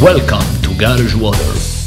Welcome to Garage Water.